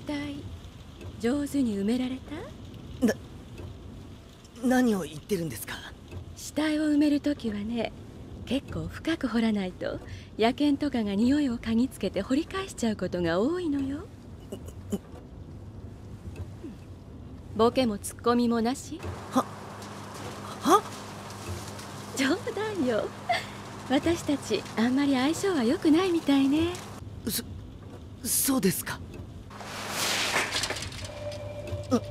死体上手に埋められた？な何を言ってるんですか？死体を埋めるときはね結構深く掘らないと野犬とかが匂いを嗅ぎつけて掘り返しちゃうことが多いのよ。ボケもツッコミもなし。はは？冗談よ。私たちあんまり相性は良くないみたいね。そそうですかう